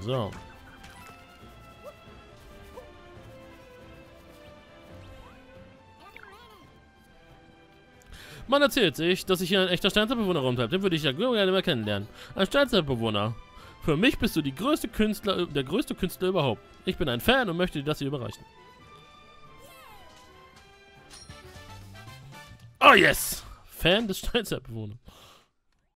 So. Man erzählt sich, dass ich hier ein echter Steinzeitbewohner rumtreibt. Den würde ich ja gerne mal kennenlernen. Ein Steinzeitbewohner. Für mich bist du die größte Künstler, der größte Künstler überhaupt. Ich bin ein Fan und möchte dir das hier überreichen. Oh yes! Fan des Steinzeitbewohners.